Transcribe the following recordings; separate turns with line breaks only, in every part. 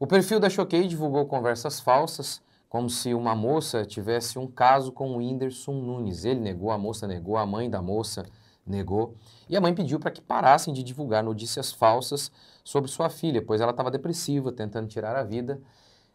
O perfil da Choquei divulgou conversas falsas, como se uma moça tivesse um caso com o Whindersson Nunes. Ele negou, a moça negou, a mãe da moça negou. E a mãe pediu para que parassem de divulgar notícias falsas sobre sua filha, pois ela estava depressiva, tentando tirar a vida.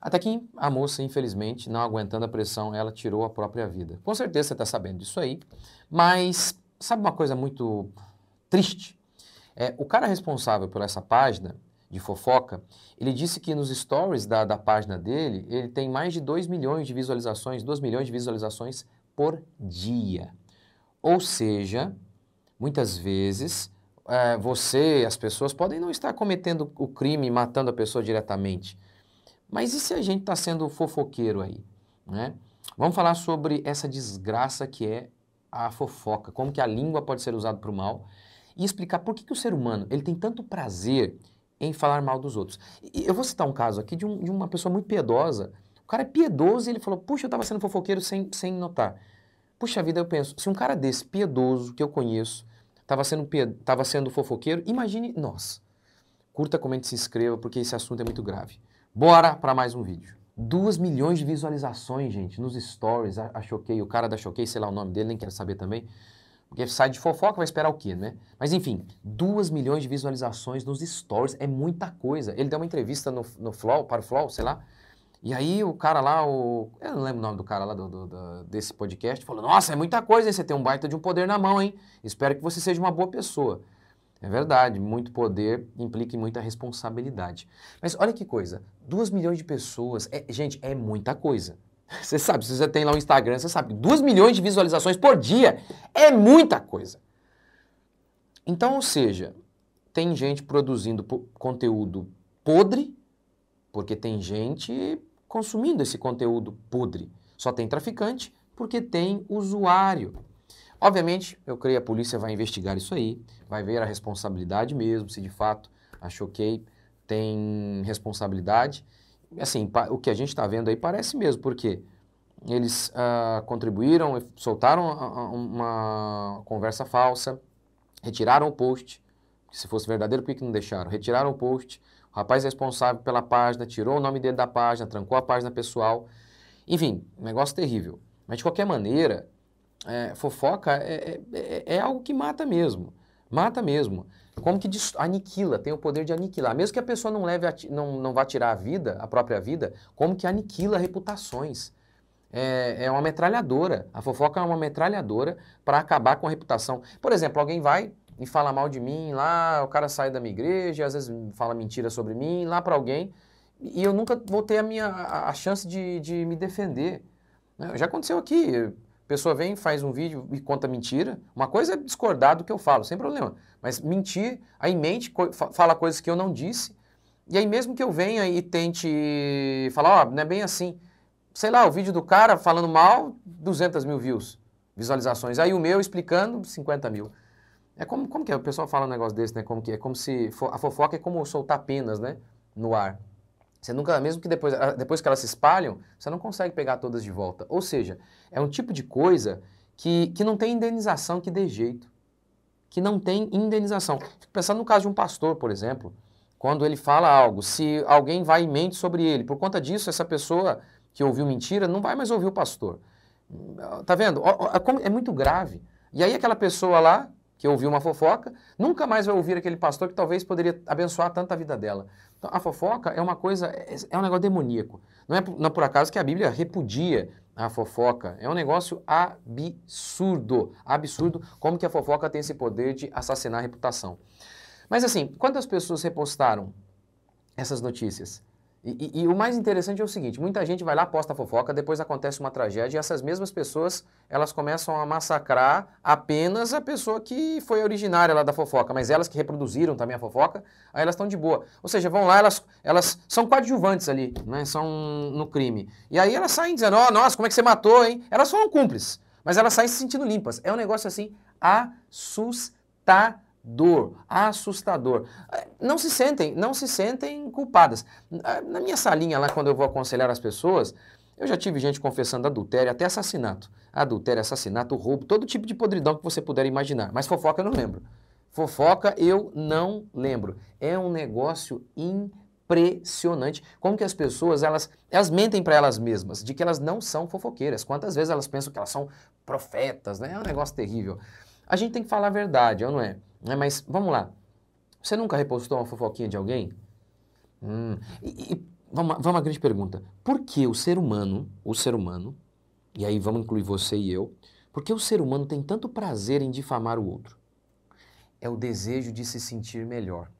Até que a moça, infelizmente, não aguentando a pressão, ela tirou a própria vida. Com certeza você está sabendo disso aí, mas sabe uma coisa muito triste? É, o cara responsável por essa página, de fofoca, ele disse que nos stories da, da página dele, ele tem mais de 2 milhões de visualizações, 2 milhões de visualizações por dia. Ou seja, muitas vezes é, você, as pessoas podem não estar cometendo o crime, matando a pessoa diretamente. Mas e se a gente está sendo fofoqueiro aí? Né? Vamos falar sobre essa desgraça que é a fofoca, como que a língua pode ser usada para o mal e explicar por que, que o ser humano ele tem tanto prazer em falar mal dos outros. E eu vou citar um caso aqui de, um, de uma pessoa muito piedosa. O cara é piedoso e ele falou, puxa, eu estava sendo fofoqueiro sem, sem notar. Puxa vida, eu penso, se um cara desse, piedoso, que eu conheço, estava sendo, tava sendo fofoqueiro, imagine nós. Curta, comente, se inscreva, porque esse assunto é muito grave. Bora para mais um vídeo. 2 milhões de visualizações, gente, nos stories, a, a Choquei, o cara da Choquei, sei lá o nome dele, nem quero saber também. Porque sai de fofoca, vai esperar o quê, né? Mas enfim, 2 milhões de visualizações nos stories é muita coisa. Ele deu uma entrevista no, no Flow, para o Flow, sei lá. E aí o cara lá, o. Eu não lembro o nome do cara lá do, do, do, desse podcast, falou: Nossa, é muita coisa, hein? Você tem um baita de um poder na mão, hein? Espero que você seja uma boa pessoa. É verdade, muito poder implica em muita responsabilidade. Mas olha que coisa: 2 milhões de pessoas, é, gente, é muita coisa. Você sabe, se você tem lá o Instagram, você sabe, 2 milhões de visualizações por dia é muita coisa. Então, ou seja, tem gente produzindo conteúdo podre, porque tem gente consumindo esse conteúdo podre. Só tem traficante porque tem usuário. Obviamente, eu creio que a polícia vai investigar isso aí, vai ver a responsabilidade mesmo, se de fato a Choquei tem responsabilidade assim, o que a gente está vendo aí parece mesmo, porque eles uh, contribuíram, soltaram uma conversa falsa, retiraram o post, se fosse verdadeiro, por que não deixaram? Retiraram o post, o rapaz responsável pela página tirou o nome dele da página, trancou a página pessoal, enfim, negócio terrível. Mas de qualquer maneira, é, fofoca é, é, é, é algo que mata mesmo, mata mesmo. Como que aniquila, tem o poder de aniquilar. Mesmo que a pessoa não, leve a, não, não vá tirar a vida, a própria vida, como que aniquila reputações. É, é uma metralhadora. A fofoca é uma metralhadora para acabar com a reputação. Por exemplo, alguém vai e fala mal de mim lá, o cara sai da minha igreja, às vezes fala mentira sobre mim, lá para alguém, e eu nunca vou ter a minha a, a chance de, de me defender. Né? Já aconteceu aqui pessoa vem, faz um vídeo e conta mentira. Uma coisa é discordar do que eu falo, sem problema. Mas mentir, aí mente, fala coisas que eu não disse. E aí mesmo que eu venha e tente falar, ó, oh, não é bem assim. Sei lá, o vídeo do cara falando mal, 200 mil views, visualizações. Aí o meu explicando, 50 mil. É como, como que é? O pessoal fala um negócio desse, né? Como que é? Como se a fofoca é como soltar penas, né? No ar. Você nunca, mesmo que depois, depois que elas se espalham, você não consegue pegar todas de volta. Ou seja, é um tipo de coisa que, que não tem indenização que dê jeito. Que não tem indenização. Pensando no caso de um pastor, por exemplo, quando ele fala algo, se alguém vai e mente sobre ele, por conta disso, essa pessoa que ouviu mentira não vai mais ouvir o pastor. Tá vendo? É muito grave. E aí aquela pessoa lá, que ouviu uma fofoca, nunca mais vai ouvir aquele pastor que talvez poderia abençoar tanto a vida dela. Então, a fofoca é uma coisa, é, é um negócio demoníaco. Não é, não é por acaso que a Bíblia repudia a fofoca. É um negócio absurdo. Absurdo como que a fofoca tem esse poder de assassinar a reputação. Mas assim, quantas pessoas repostaram essas notícias? E, e, e, o mais interessante é o seguinte, muita gente vai lá, posta fofoca, depois acontece uma tragédia e essas mesmas pessoas, elas começam a massacrar apenas a pessoa que foi originária lá da fofoca, mas elas que reproduziram também a fofoca, aí elas estão de boa. Ou seja, vão lá, elas, elas são coadjuvantes ali, né, são no crime. E aí elas saem dizendo, ó, oh, nossa, como é que você matou, hein? Elas foram cúmplices, mas elas saem se sentindo limpas. É um negócio assim assustador dor, assustador. Não se sentem, não se sentem culpadas. Na minha salinha lá, quando eu vou aconselhar as pessoas, eu já tive gente confessando adultério, até assassinato. Adultério, assassinato, roubo, todo tipo de podridão que você puder imaginar. Mas fofoca eu não lembro. Fofoca eu não lembro. É um negócio impressionante impressionante como que as pessoas, elas, elas mentem para elas mesmas, de que elas não são fofoqueiras. Quantas vezes elas pensam que elas são profetas, né? É um negócio terrível. A gente tem que falar a verdade, não é? é mas vamos lá. Você nunca repostou uma fofoquinha de alguém? Hum, e, e vamos, vamos à grande pergunta. Por que o ser humano, o ser humano, e aí vamos incluir você e eu, por que o ser humano tem tanto prazer em difamar o outro? É o desejo de se sentir melhor.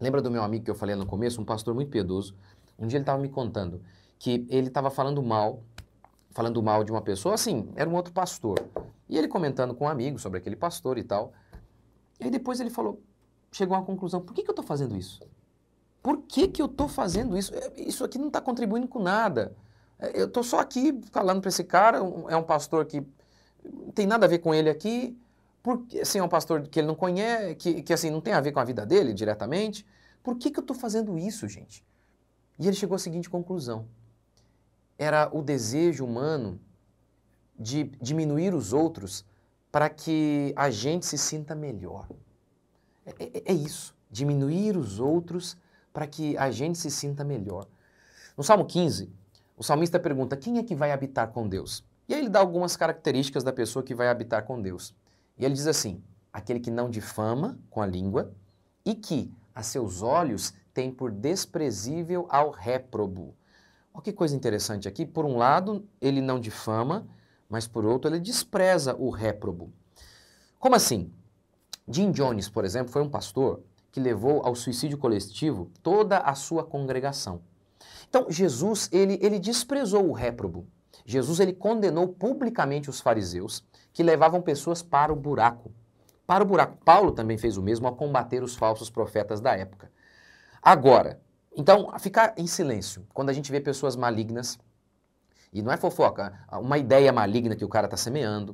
Lembra do meu amigo que eu falei no começo, um pastor muito piedoso? Um dia ele estava me contando que ele estava falando mal, falando mal de uma pessoa, assim, era um outro pastor. E ele comentando com um amigo sobre aquele pastor e tal. E aí depois ele falou, chegou a conclusão, por que, que eu estou fazendo isso? Por que, que eu estou fazendo isso? É, isso aqui não está contribuindo com nada. É, eu estou só aqui falando para esse cara, é um pastor que não tem nada a ver com ele aqui, porque, assim, é um pastor que ele não conhece, que, que assim, não tem a ver com a vida dele diretamente. Por que, que eu estou fazendo isso, gente? E ele chegou à seguinte conclusão. Era o desejo humano de diminuir os outros para que a gente se sinta melhor. É, é, é isso, diminuir os outros para que a gente se sinta melhor. No Salmo 15, o salmista pergunta: quem é que vai habitar com Deus? E aí ele dá algumas características da pessoa que vai habitar com Deus. E ele diz assim: aquele que não difama com a língua e que a seus olhos tem por desprezível ao réprobo. Olha que coisa interessante aqui. Por um lado, ele não difama, mas por outro, ele despreza o réprobo. Como assim? Jim Jones, por exemplo, foi um pastor que levou ao suicídio coletivo toda a sua congregação. Então, Jesus, ele, ele desprezou o réprobo. Jesus, ele condenou publicamente os fariseus que levavam pessoas para o buraco. Para o buraco. Paulo também fez o mesmo ao combater os falsos profetas da época. Agora, então, ficar em silêncio quando a gente vê pessoas malignas, e não é fofoca, uma ideia maligna que o cara está semeando,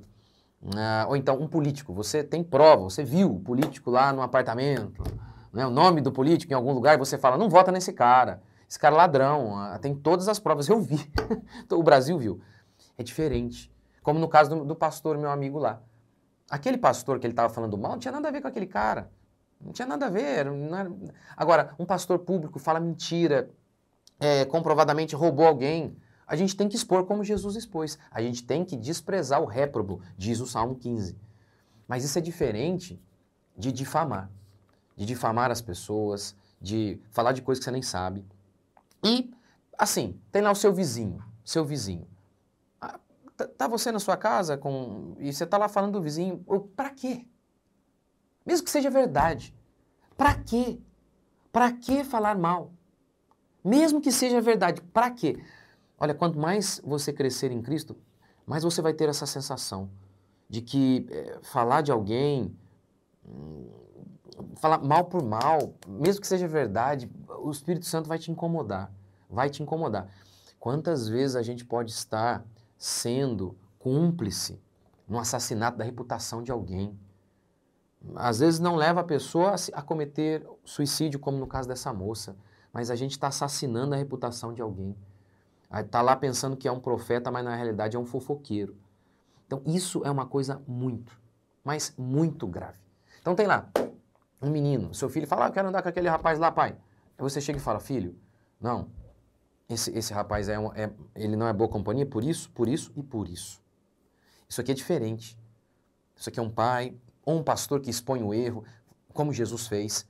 uh, ou então um político, você tem prova, você viu o político lá no apartamento, né, o nome do político em algum lugar, você fala, não vota nesse cara, esse cara é ladrão, uh, tem todas as provas, eu vi, o Brasil viu. É diferente. Como no caso do, do pastor, meu amigo lá. Aquele pastor que ele estava falando mal não tinha nada a ver com aquele cara. Não tinha nada a ver. Era... Agora, um pastor público fala mentira, é, comprovadamente roubou alguém. A gente tem que expor como Jesus expôs. A gente tem que desprezar o réprobo, diz o Salmo 15. Mas isso é diferente de difamar. De difamar as pessoas, de falar de coisas que você nem sabe. E, assim, tem lá o seu vizinho, seu vizinho. Tá, tá você na sua casa com e você tá lá falando do vizinho, para quê? Mesmo que seja verdade. Para quê? Para que falar mal? Mesmo que seja verdade, para quê? Olha, quanto mais você crescer em Cristo, mais você vai ter essa sensação de que é, falar de alguém, hum, falar mal por mal, mesmo que seja verdade, o Espírito Santo vai te incomodar, vai te incomodar. Quantas vezes a gente pode estar sendo cúmplice no assassinato da reputação de alguém. Às vezes não leva a pessoa a, cometer suicídio, como no caso dessa moça, mas a gente está assassinando a reputação de alguém. Está lá pensando que é um profeta, mas na realidade é um fofoqueiro. Então isso é uma coisa muito, mas muito grave. Então tem lá, um menino, seu filho fala, ah, eu quero andar com aquele rapaz lá, pai. Aí você chega e fala, filho, não, esse, esse rapaz é, um, é, ele não é boa companhia por isso, por isso e por isso. Isso aqui é diferente. Isso aqui é um pai ou um pastor que expõe o erro, como Jesus fez.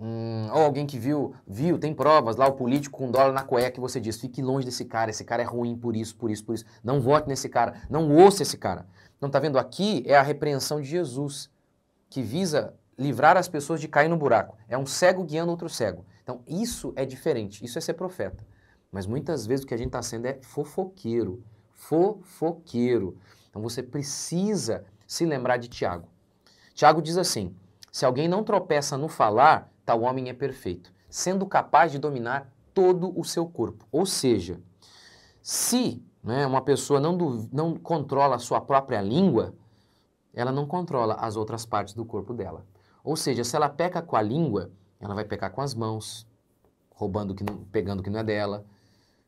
Hum, ou alguém que viu, viu, tem provas, lá o político com dólar na cueca que você diz, fique longe desse cara, esse cara é ruim por isso, por isso, por isso. Não vote nesse cara, não ouça esse cara. Não está vendo aqui é a repreensão de Jesus, que visa livrar as pessoas de cair no buraco. É um cego guiando outro cego. Então isso é diferente, isso é ser profeta. Mas muitas vezes o que a gente está sendo é fofoqueiro. Fofoqueiro. Então você precisa se lembrar de Tiago. Tiago diz assim: se alguém não tropeça no falar, tal homem é perfeito, sendo capaz de dominar todo o seu corpo. Ou seja, se né, uma pessoa não, não controla a sua própria língua, ela não controla as outras partes do corpo dela. Ou seja, se ela peca com a língua, ela vai pecar com as mãos, roubando que não, pegando o que não é dela,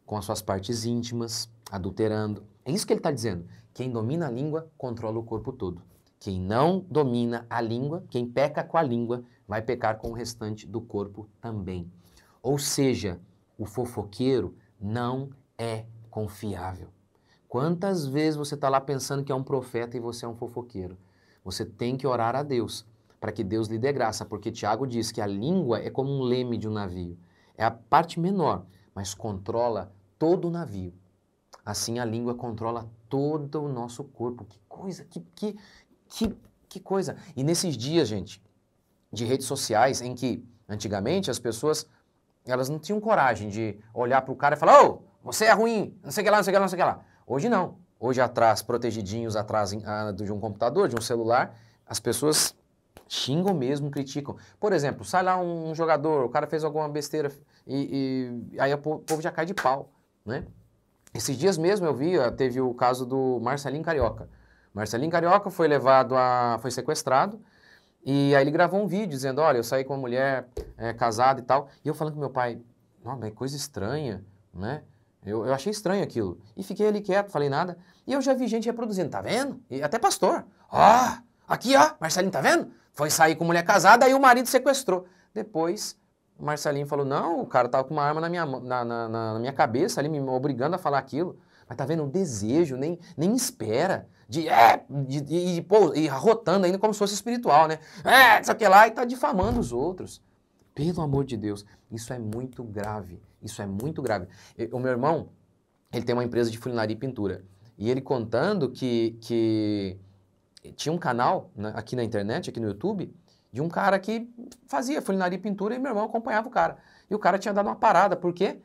com as suas partes íntimas, adulterando. É isso que ele está dizendo. Quem domina a língua controla o corpo todo. Quem não domina a língua, quem peca com a língua, vai pecar com o restante do corpo também. Ou seja, o fofoqueiro não é confiável. Quantas vezes você está lá pensando que é um profeta e você é um fofoqueiro? Você tem que orar a Deus para que Deus lhe dê graça, porque Tiago diz que a língua é como um leme de um navio. É a parte menor, mas controla todo o navio. Assim a língua controla todo o nosso corpo. Que coisa, que, que, que, que coisa. E nesses dias, gente, de redes sociais, em que antigamente as pessoas elas não tinham coragem de olhar para o cara e falar: Ô, oh, você é ruim, não sei o que lá, não sei o que lá, não sei o que lá. Hoje não. Hoje atrás, protegidinhos atrás de um computador, de um celular, as pessoas xingam mesmo, criticam. Por exemplo, sai lá um jogador, o cara fez alguma besteira e, e aí o povo já cai de pau, né? Esses dias mesmo eu vi, teve o caso do Marcelinho Carioca. Marcelinho Carioca foi levado a, foi sequestrado e aí ele gravou um vídeo dizendo, olha, eu saí com uma mulher é, casada e tal. E eu falando com meu pai, é coisa estranha, né? Eu, eu achei estranho aquilo. E fiquei ali quieto, falei nada. E eu já vi gente reproduzindo, tá vendo? E até pastor. Ó, oh, aqui ó, Marcelinho, tá vendo? Foi sair com mulher casada, aí o marido sequestrou. Depois, Marcelinho falou, não, o cara tava com uma arma na minha, na, na, na minha cabeça ali, me obrigando a falar aquilo. Mas tá vendo? O desejo, nem, nem espera. De, é, de, de, de, pô, e arrotando ainda como se fosse espiritual, né? É, isso aqui lá, e tá difamando os outros. Pelo amor de Deus, isso é muito grave. Isso é muito grave. O meu irmão, ele tem uma empresa de funilaria e pintura. E ele contando que, que tinha um canal né, aqui na internet, aqui no YouTube, de um cara que fazia funilaria e pintura e meu irmão acompanhava o cara. E o cara tinha dado uma parada. Por quê?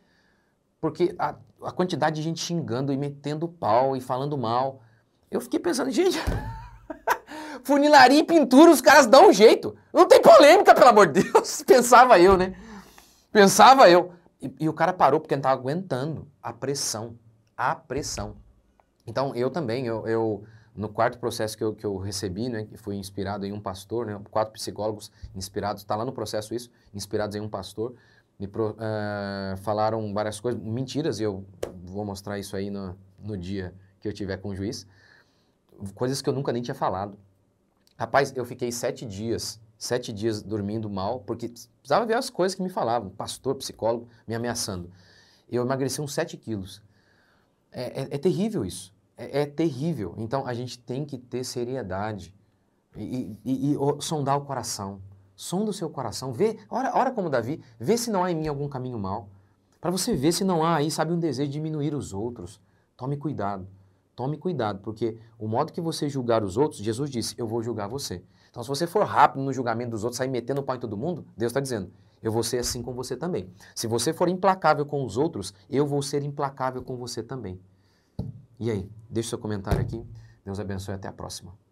Porque a, a quantidade de gente xingando e metendo pau e falando mal. Eu fiquei pensando, gente, funilaria e pintura, os caras dão um jeito. Não tem polêmica, pelo amor de Deus. Pensava eu, né? Pensava eu. E, e o cara parou porque não estava aguentando a pressão. A pressão. Então, eu também, eu, eu no quarto processo que eu, que eu recebi, né, que foi inspirado em um pastor, né, quatro psicólogos inspirados, está lá no processo isso, inspirados em um pastor, me pro, uh, falaram várias coisas, mentiras, e eu vou mostrar isso aí no, no dia que eu tiver com o juiz, coisas que eu nunca nem tinha falado. Rapaz, eu fiquei sete dias sete dias dormindo mal, porque precisava ver as coisas que me falavam, pastor, psicólogo, me ameaçando. Eu emagreci uns sete quilos. É, é, é terrível isso. É, é, terrível. Então a gente tem que ter seriedade e, e, e sondar o coração. Sonda o seu coração. Vê, ora, ora como Davi, vê se não há em mim algum caminho mal. Para você ver se não há aí, sabe, um desejo de diminuir os outros. Tome cuidado. Tome cuidado, porque o modo que você julgar os outros, Jesus disse: Eu vou julgar você. Então, se você for rápido no julgamento dos outros, sair metendo o pau em todo mundo, Deus está dizendo: Eu vou ser assim com você também. Se você for implacável com os outros, eu vou ser implacável com você também. E aí? Deixe seu comentário aqui. Deus abençoe. Até a próxima.